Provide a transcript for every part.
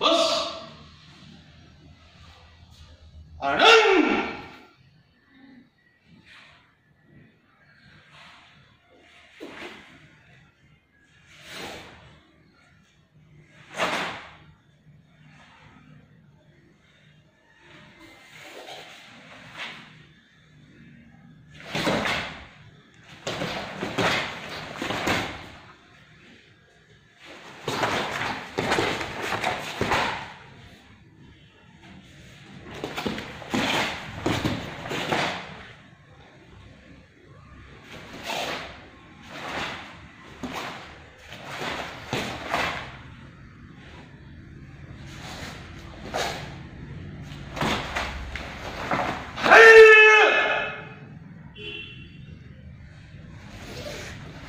बस अनंत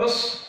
Dos.